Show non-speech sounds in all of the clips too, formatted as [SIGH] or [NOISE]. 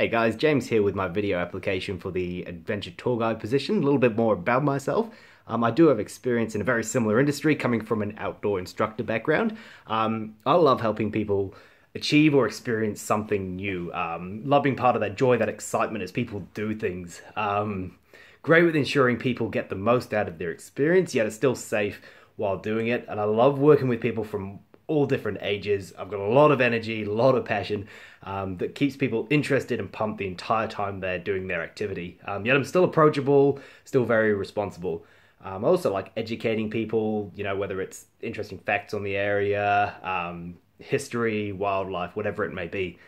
Hey guys, James here with my video application for the adventure tour guide position. A little bit more about myself. Um, I do have experience in a very similar industry coming from an outdoor instructor background. Um, I love helping people achieve or experience something new. Um, love being part of that joy, that excitement as people do things. Um, great with ensuring people get the most out of their experience, yet it's still safe while doing it. And I love working with people from all different ages. I've got a lot of energy, a lot of passion um, that keeps people interested and pumped the entire time they're doing their activity. Um, yet I'm still approachable, still very responsible. Um, I also like educating people, you know, whether it's interesting facts on the area, um, history, wildlife, whatever it may be.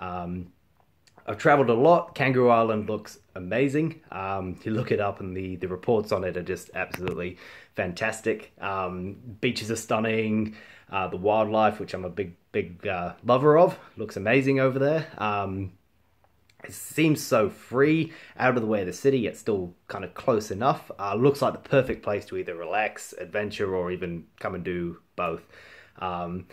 Um, I've traveled a lot. Kangaroo Island looks amazing. Um, you look it up, and the, the reports on it are just absolutely fantastic. Um, beaches are stunning. Uh, the wildlife, which I'm a big, big uh, lover of, looks amazing over there. Um, it seems so free, out of the way of the city, yet still kind of close enough. Uh, looks like the perfect place to either relax, adventure, or even come and do both. Um,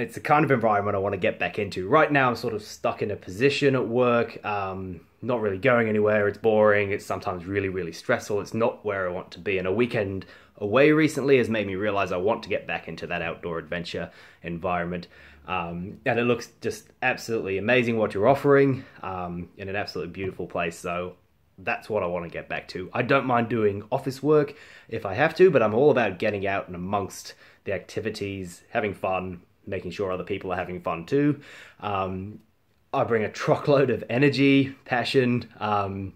it's the kind of environment I want to get back into. Right now, I'm sort of stuck in a position at work, um, not really going anywhere. It's boring. It's sometimes really, really stressful. It's not where I want to be. And a weekend away recently has made me realize I want to get back into that outdoor adventure environment. Um, and it looks just absolutely amazing what you're offering um, in an absolutely beautiful place. So that's what I want to get back to. I don't mind doing office work if I have to, but I'm all about getting out and amongst the activities, having fun, making sure other people are having fun too. Um, I bring a truckload of energy, passion. Um,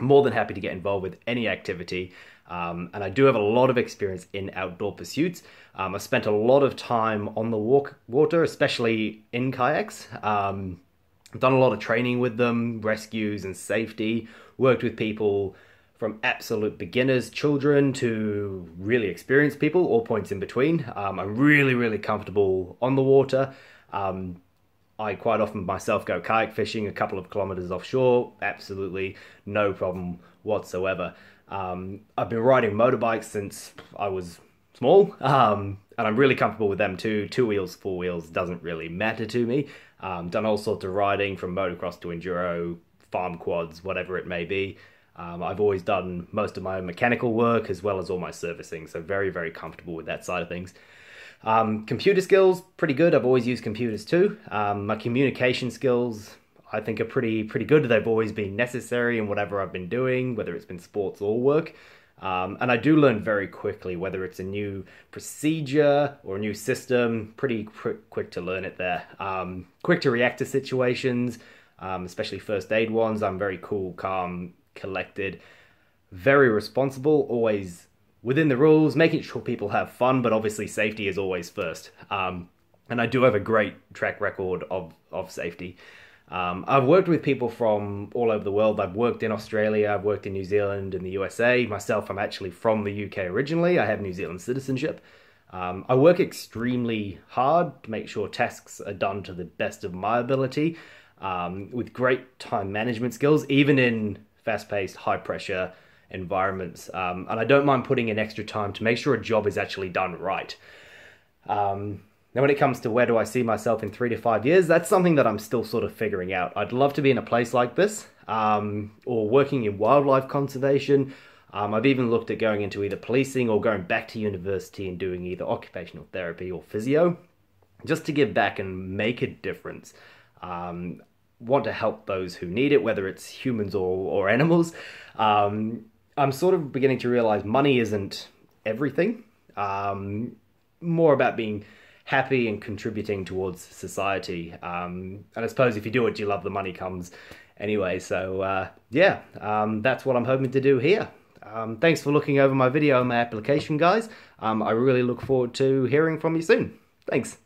more than happy to get involved with any activity. Um, and I do have a lot of experience in outdoor pursuits. Um, I spent a lot of time on the walk water, especially in kayaks. Um, Done a lot of training with them, rescues and safety, worked with people from absolute beginners, children, to really experienced people, all points in between. Um, I'm really, really comfortable on the water. Um, I quite often myself go kayak fishing a couple of kilometers offshore, absolutely no problem whatsoever. Um, I've been riding motorbikes since I was small, [LAUGHS] um, and I'm really comfortable with them too. Two wheels, four wheels doesn't really matter to me. Um, done all sorts of riding from motocross to enduro, farm quads, whatever it may be. Um, I've always done most of my own mechanical work as well as all my servicing, so very, very comfortable with that side of things. Um, computer skills, pretty good. I've always used computers too. Um, my communication skills, I think, are pretty pretty good. They've always been necessary in whatever I've been doing, whether it's been sports or work. Um, and I do learn very quickly, whether it's a new procedure or a new system, pretty quick to learn it there. Um, quick to react to situations, um, especially first aid ones. I'm very cool, calm, collected, very responsible, always within the rules, making sure people have fun, but obviously safety is always first. Um, and I do have a great track record of, of safety. Um, I've worked with people from all over the world. I've worked in Australia, I've worked in New Zealand and the USA. Myself, I'm actually from the UK originally. I have New Zealand citizenship. Um, I work extremely hard to make sure tasks are done to the best of my ability um, with great time management skills, even in fast paced, high pressure environments. Um, and I don't mind putting in extra time to make sure a job is actually done right. Um, now, when it comes to where do I see myself in three to five years, that's something that I'm still sort of figuring out. I'd love to be in a place like this um, or working in wildlife conservation. Um, I've even looked at going into either policing or going back to university and doing either occupational therapy or physio just to give back and make a difference. Um, want to help those who need it, whether it's humans or, or animals. Um, I'm sort of beginning to realize money isn't everything. Um, more about being happy and contributing towards society. Um, and I suppose if you do it, you love the money comes anyway. So uh, yeah, um, that's what I'm hoping to do here. Um, thanks for looking over my video and my application, guys. Um, I really look forward to hearing from you soon. Thanks.